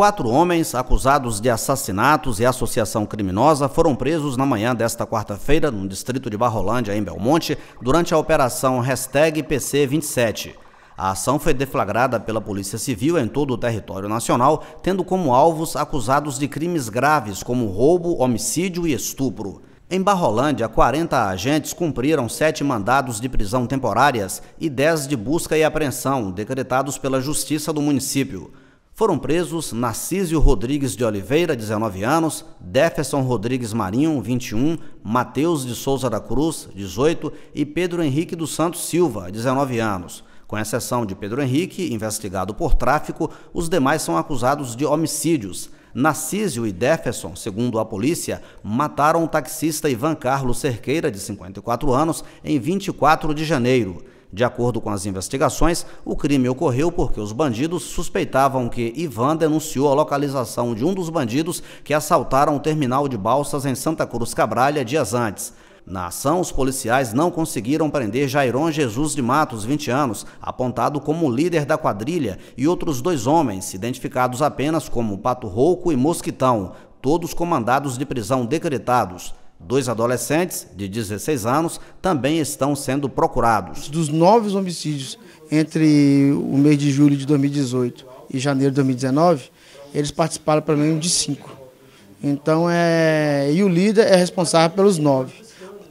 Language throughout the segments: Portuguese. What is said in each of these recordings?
Quatro homens acusados de assassinatos e associação criminosa foram presos na manhã desta quarta-feira no distrito de Barrolândia, em Belmonte, durante a operação PC27. A ação foi deflagrada pela Polícia Civil em todo o território nacional, tendo como alvos acusados de crimes graves como roubo, homicídio e estupro. Em Barrolândia, 40 agentes cumpriram sete mandados de prisão temporárias e 10 de busca e apreensão, decretados pela Justiça do município. Foram presos Narcísio Rodrigues de Oliveira, 19 anos, Jefferson Rodrigues Marinho, 21, Mateus de Souza da Cruz, 18 e Pedro Henrique dos Santos Silva, 19 anos. Com exceção de Pedro Henrique, investigado por tráfico, os demais são acusados de homicídios. Narcísio e Jefferson, segundo a polícia, mataram o taxista Ivan Carlos Cerqueira, de 54 anos, em 24 de janeiro. De acordo com as investigações, o crime ocorreu porque os bandidos suspeitavam que Ivan denunciou a localização de um dos bandidos que assaltaram o terminal de balsas em Santa Cruz Cabralha dias antes. Na ação, os policiais não conseguiram prender Jairon Jesus de Matos, 20 anos, apontado como líder da quadrilha, e outros dois homens, identificados apenas como Pato Rouco e Mosquitão, todos comandados de prisão decretados. Dois adolescentes de 16 anos também estão sendo procurados. Dos nove homicídios entre o mês de julho de 2018 e janeiro de 2019, eles participaram pelo menos de cinco. Então, é... e o líder é responsável pelos nove,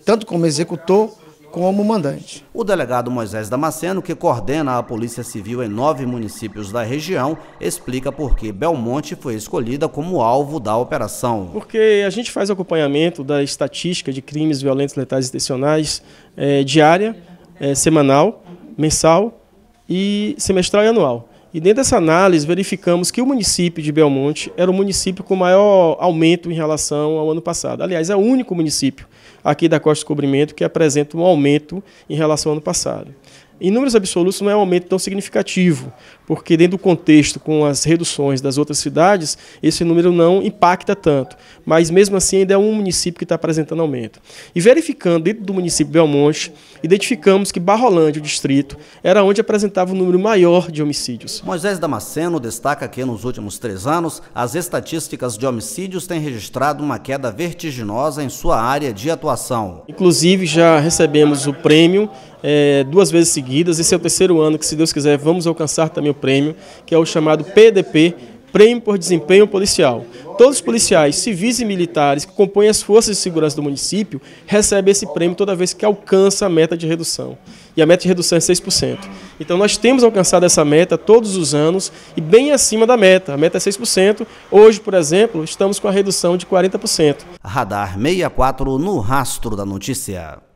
tanto como executor como mandante. O delegado Moisés Damasceno, que coordena a Polícia Civil em nove municípios da região, explica por que Belmonte foi escolhida como alvo da operação. Porque a gente faz acompanhamento da estatística de crimes violentos, letais e intencionais é, diária, é, semanal, mensal e semestral e anual. E dentro dessa análise, verificamos que o município de Belmonte era o município com maior aumento em relação ao ano passado. Aliás, é o único município aqui da Costa do Cobrimento que apresenta um aumento em relação ao ano passado. Em números absolutos não é um aumento tão significativo, porque dentro do contexto com as reduções das outras cidades, esse número não impacta tanto. Mas mesmo assim ainda é um município que está apresentando aumento. E verificando dentro do município de Belmonte, identificamos que Barrolândia, o distrito, era onde apresentava o um número maior de homicídios. Moisés Damasceno destaca que nos últimos três anos, as estatísticas de homicídios têm registrado uma queda vertiginosa em sua área de atuação. Inclusive já recebemos o prêmio é, duas vezes seguidas. Esse é o terceiro ano que, se Deus quiser, vamos alcançar também o prêmio, que é o chamado PDP, Prêmio por Desempenho Policial. Todos os policiais civis e militares que compõem as forças de segurança do município recebem esse prêmio toda vez que alcança a meta de redução. E a meta de redução é 6%. Então nós temos alcançado essa meta todos os anos e bem acima da meta. A meta é 6%. Hoje, por exemplo, estamos com a redução de 40%. Radar 64 no rastro da notícia.